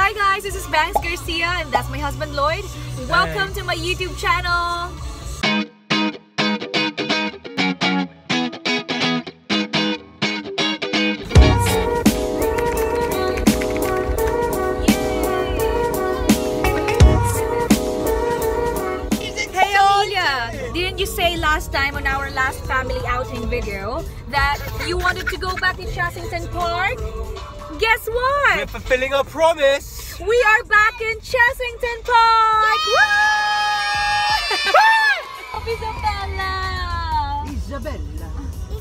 Hi guys, this is Bangs Garcia and that's my husband Lloyd. Welcome to my YouTube channel. Hey Amelia, didn't you say last time on our last family outing video that you wanted to go back to Chessington Park? Guess what? We're fulfilling our promise. We are back in Chessington Park! Woo! Isabella! Isabella.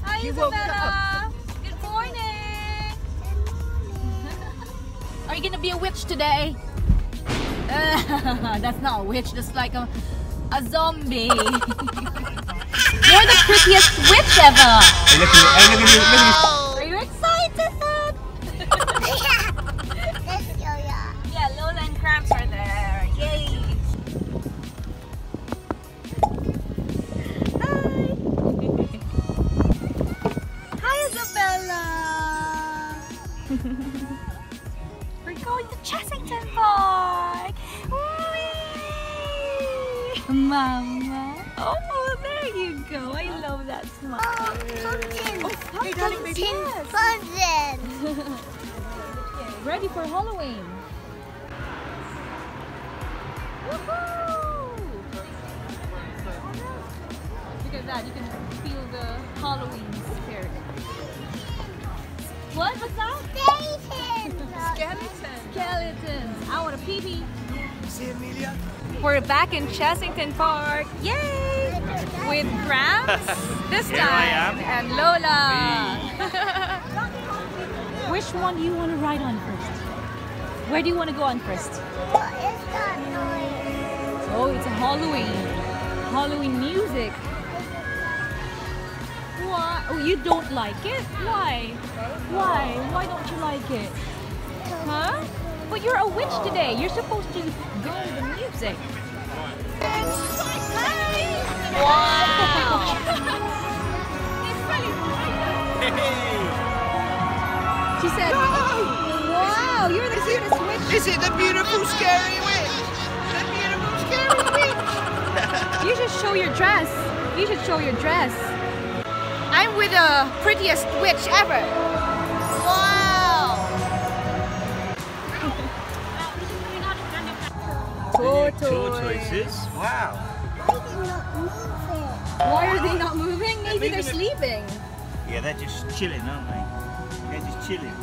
Hi She woke Isabella! Good morning! Are you gonna be a witch today? that's not a witch, that's like a, a zombie. You're the prettiest witch ever! Hey, look at you. Hey, look at you. Look at you. Pumpkins, yes. Ready for Halloween! Look at that, you can feel the Halloween spirit. What? What's that? Skeletons. Skeletons. I want a pee pee. See, Amelia? We're back in Chessington Park. Yay! With Gramps this time and Lola. Which one do you want to ride on first? Where do you want to go on first? What is that noise? Oh, it's a Halloween. Halloween music. Why? Oh, you don't like it? Why? Why? Why don't you like it? Huh? But you're a witch today. You're supposed to go with the music. She said, Wow, you're the cutest witch. Is it the beautiful, scary witch? The beautiful, scary witch. You should show your dress. You should show your dress. I'm with the prettiest witch ever. Wow. Tortoises. Wow. Maybe they're sleeping. Yeah, they're just chilling, aren't they? They're just chilling.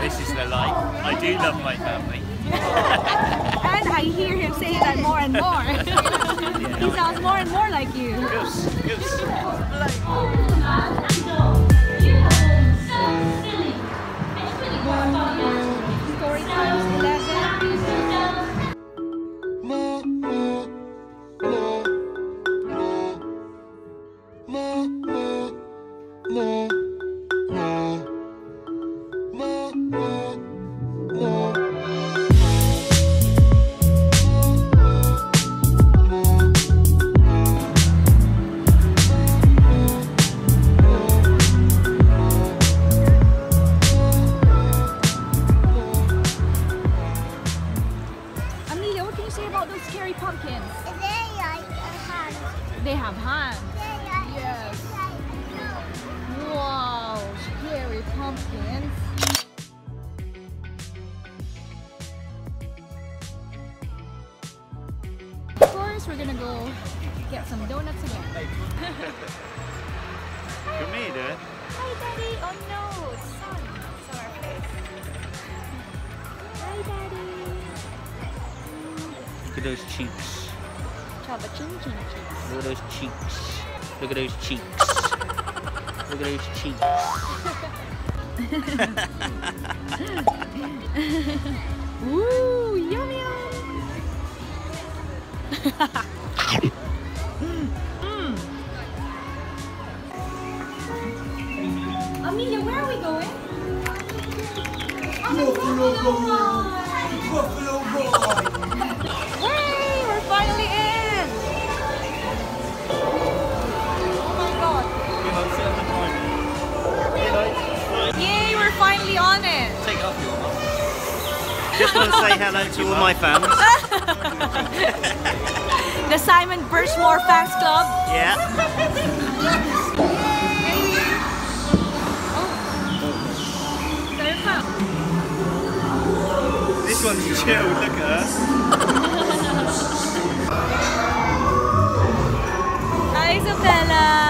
This is the life. I do love my family. And I hear him saying that more and more. he sounds more and more like you. Goose, goose. Donuts again. Come here, do. Hi, Daddy. Oh no, sun. It's on our face. Hi, Daddy. Look at those cheeks. Chaba chin chin cheeks. Look at those cheeks. Look at those cheeks. Look at those cheeks. Ooh, yum yum. Mm. Mm. Amelia, where are we going? We're finally in! Oh my god! Yay! We're finally on it! Take off your mask. Just want to say hello to all my fans. The Simon Birchmore Fans Club. Yeah. This one's chilled, look at her. Hi, Isabella.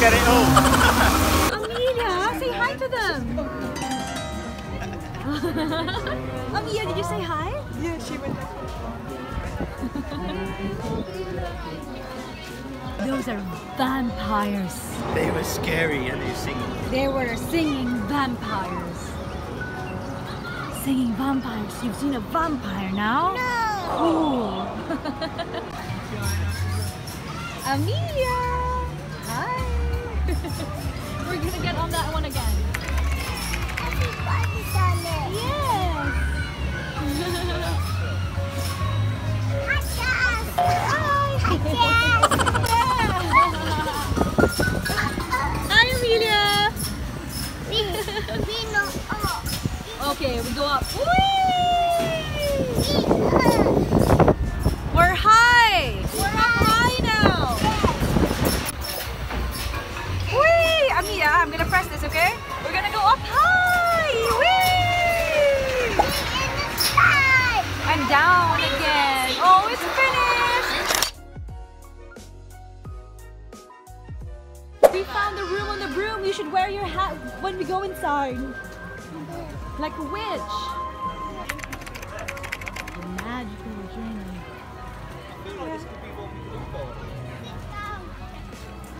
Get it all. Amelia, say hi to them. Amelia, did you say hi? Yeah, she went. Those are vampires. They were scary and they were singing. They were singing vampires. Singing vampires. You've seen a vampire now? No. Cool. Amelia. We're gonna get on that one again. Hi, We found the room on the broom. You should wear your hat when we go inside. Like a witch. A magical journey.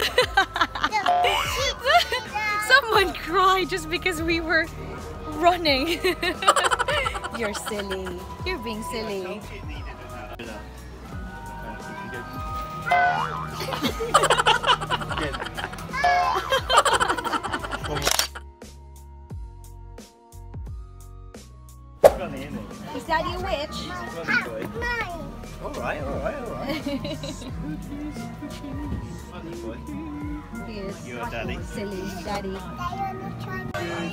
Someone cried just because we were running. You're silly. You're being silly. daddy. Silly Daddy.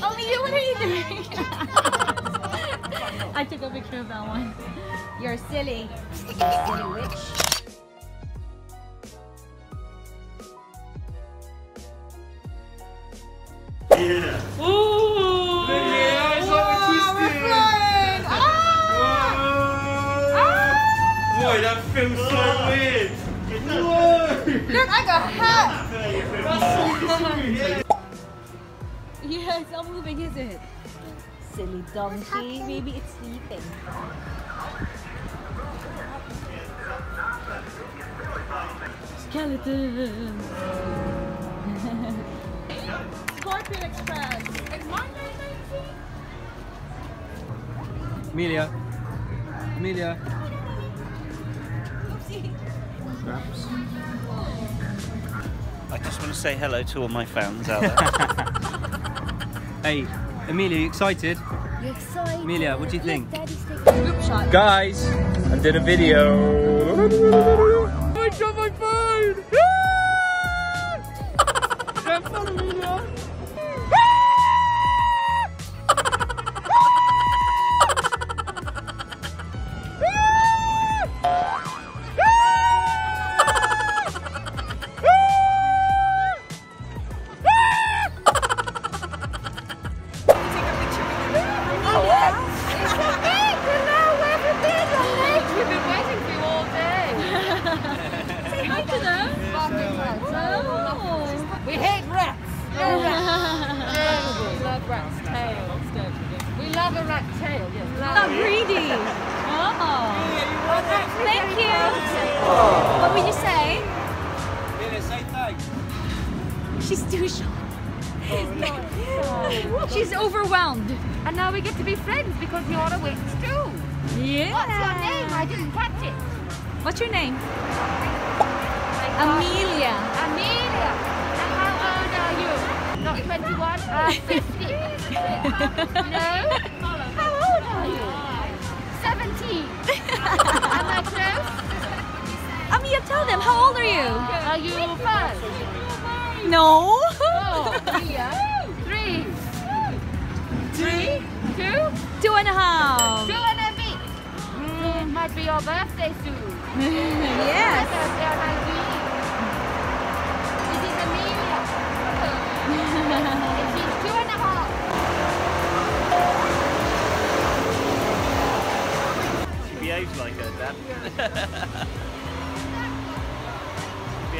Amelia, what are you doing? I took a picture of that one. You're silly. Silly witch. Yeah. Oh, yeah, it's like we're twisted. Ah. Ah. Boy, that feels so weird. Look, I got hat. Yeah, it's not moving, is it? Silly donkey. Maybe it's sleeping. Skeleton. Scorpion Express. It's Monday, Amelia. Amelia. I just want to say hello to all my fans out there. Hey, Amelia, you excited? You excited? Amelia, what do you think? Daddy's taking group shot. Guys, I did a video. I dropped my phone. Have fun, Amelia. What would you say? Amelia, say thanks. She's too shy. She's overwhelmed. And now we get to be friends because you're a witch too. Yeah. What's your name? I didn't catch it. What's your name? Amelia. Amelia. And how old are you? Not 21, uh, 50. no? How old are you? 17. Am I tell them, how old are you? Are you five? No. Four. Three. Three. Two. Two and a half. Two and a bit. Mm, might be your birthday soon. yes. My birthday on 19. This is Amelia. she's two and a half. She behaves like her dad.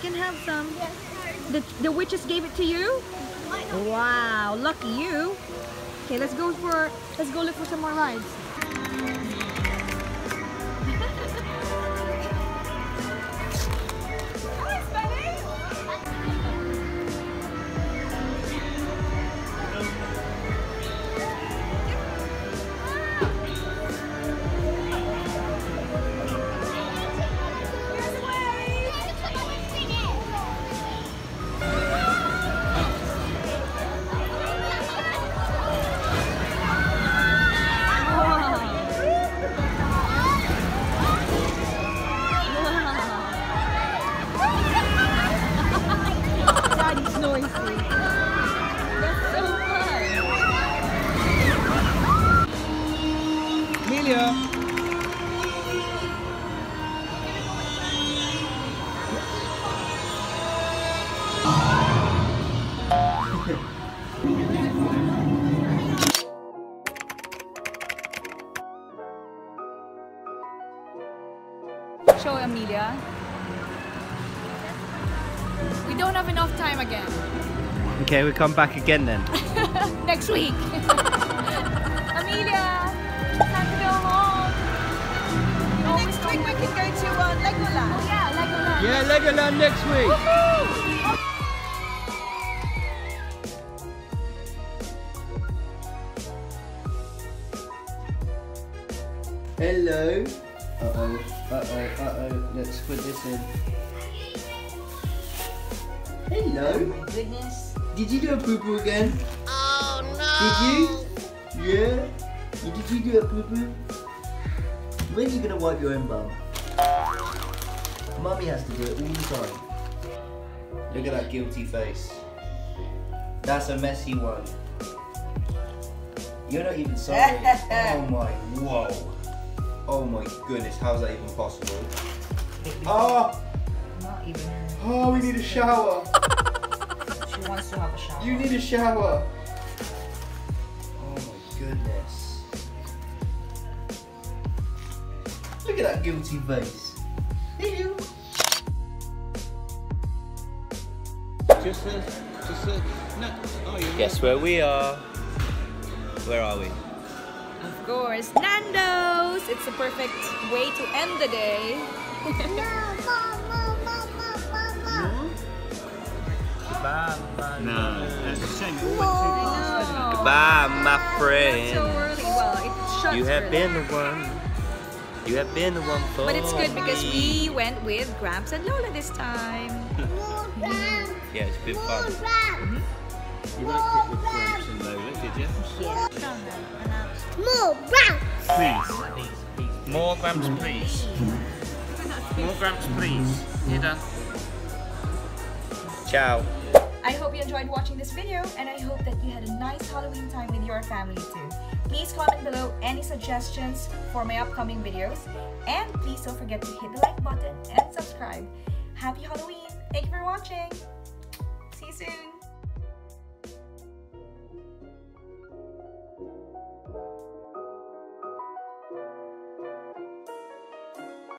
can have some. The, the witches gave it to you? Wow, lucky you. Okay, let's go for let's go look for some more rides. Amelia. Show Amelia. We don't have enough time again. Okay, we come back again then. Next week. Legoland. Oh yeah, Legoland. Yeah, Legoland next week. Hello. Uh oh. Uh oh. Uh oh. Let's put this in. Hello. Goodness. Did you do a poo poo again? Oh no. Did you? Yeah. Did you do a poo poo? When are you gonna wipe your own bum? Mummy has to do it all the time. Look at that guilty face. That's a messy one. You're not even sorry. oh my, whoa. Oh my goodness, how's that even possible? Oh, Not even. oh, we need a shower. She wants to have a shower. You need a shower. Oh my goodness. Look at that guilty face. Guess where we are. Where are we? Of course, Nando's. It's the perfect way to end the day. No, that's a shame. We Goodbye, my so friend. early. Well, You have been the one. You have been the one for But it's good because we went with Gramps and Lola this time. Yeah, it's been fun. Mm-hmm. You liked it with Gramps and Lola, did you? Please. More grams, please. More Gramps, please. You done? Ciao. I hope you enjoyed watching this video and I hope that you had a nice Halloween time with your family too. Please comment below any suggestions for my upcoming videos and please don't forget to hit the like button and subscribe. Happy Halloween! Thank you for watching! Soon!